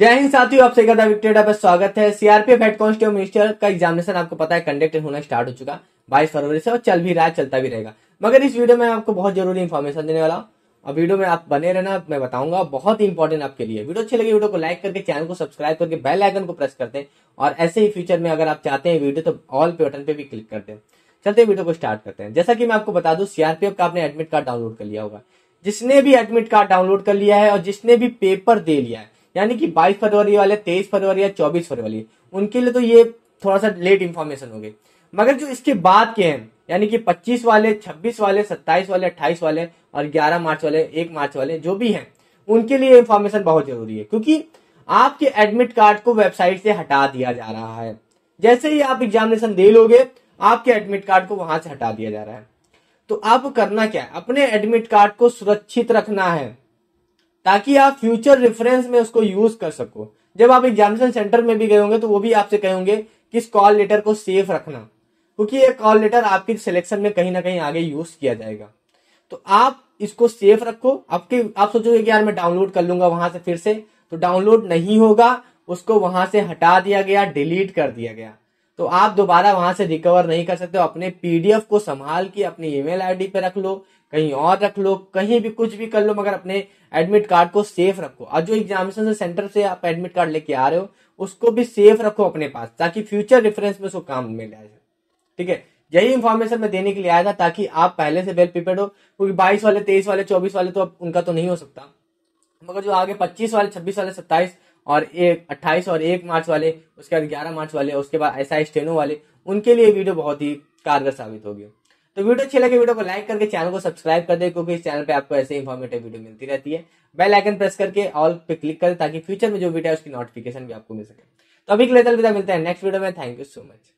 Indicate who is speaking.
Speaker 1: जय हिंद साथियों, आप आपसे गदा विक्टेडा पर स्वागत है। सीआरपीएफ हेड कांस्टेबल मिनिस्टर का एग्जामिनेशन आपको पता है कंडक्ट होना स्टार्ट हो चुका, बाईस फरवरी से और चल भी रहा है, चलता भी रहेगा। मगर इस वीडियो में आपको बहुत ज़रूरी इन्फॉर्मेशन देने वाला हूँ। और वीडियो में आप बने रहना, मैं बताऊँगा, बहुत इंपॉर्टेंट आपके लिए। वीडियो अच्छी लगी वीडियो को लाइक करके चैनल को सब्सक्राइब करके बेल आइकन को प्रेस करते हैं। और ऐसे ही फ्यूचर में अगर आप चाहते हैं वीडियो तो ऑल पे बटन पे भी क्लिक करते हैं। चलते वीडियो को स्टार्ट करते हैं। जैसा कि मैं आपको बता दूँ सीआरपीएफ का आपने एडमिट कार्ड डाउनलोड कर लिया होगा। जिसने भी एडमिट कार्ड डाउनलोड कर लिया है और जिसने भी पेपर दे लिया है यानी कि 22 फरवरी वाले 23 फरवरी या 24 फरवरी। उनके लिए तो ये थोड़ा सा लेट इन्फॉर्मेशन हो गई। मगर जो इसके बाद के हैं, यानी कि 25 वाले 26 वाले 27 वाले 28 वाले और 11 मार्च वाले 1 मार्च वाले, जो भी हैं, उनके लिए इन्फॉर्मेशन बहुत ज़रूरी है। क्योंकि आपके एडमिट कार्ड को वेबसाइट से हटा दिया जा रहा है। जैसे ही आप एग्जामिनेशन दे लोगे, आपके एडमिट कार्ड को वहाँ से हटा दिया जा रहा है। तो आपको करना क्या है? अपने एडमिट कार्ड को सुरक्षित रखना है। ताकि आप फ्यूचर रेफरेंस में उसको यूज़ कर सको। जब आप एग्जामिनेशन सेंटर में भी गए होंगे तो वो भी आपसे कहेंगे कि इस कॉल लेटर को सेफ़ रखना, क्योंकि ये कॉल लेटर आपकी सिलेक्शन में कहीं ना कहीं आगे यूज़ किया जाएगा। तो आप इसको सेफ़ रखो। आपके, आप सोचोगे कि यार मैं डाउनलोड कर लूँगा वहाँ से फिर से तो डाउनलोड नहीं होगा, उसको वहाँ से हटा दिया गया डिलीट कर दिया गया। तो आप दोबारा वहाँ से रिकवर नहीं कर सकते अपने पीडीएफ को संभाल के अपनी ईमेल आईडी पे रख लो कहीं और रख लो, कहीं भी कुछ भी कर लो, मगर अपने एडमिट कार्ड को सेफ़ रखो। और जो एग्जामिनेशन सेंटर से आप एडमिट कार्ड लेके आ रहे हो, उसको भी सेफ़ रखो अपने पास, ताकि फ्यूचर रेफरेंस में उसको काम मिल जाए। ठीक है? यही इन्फॉर्मेशन मैं देने के लिए आया था, ताकि आप पहले से वेल प्रिपेयर हो, क्योंकि बाईस वाले, तेईस वाले, चौबीस वाले तो उनका तो नहीं हो सकता। मगर जो आगे पच्चीस वाले, छब्बीस वाले, सत्ताईस और एक, अट्ठाईस और एक मार्च वाले, उसके बाद ग्यारह मार्च वाले, उसके बाद ऐसा स्टेनो वाले, उनके लिए वीडियो बहुत ही कारगर साबित होगी। तो वीडियो अच्छी लगे, वीडियो को लाइक करके चैनल को सब्सक्राइब कर दे, क्योंकि इस चैनल पे आपको ऐसे इन्फॉर्मेटिव वीडियो मिलती रहती है। बेल आइकन प्रेस करके ऑल पे क्लिक करें, ताकि फ्यूचर में जो वीडियो है उसकी नोटिफिकेशन भी आपको मिल सके। तो अभी के लिए मिलता है नेक्स्ट वीडियो में। Thank you so much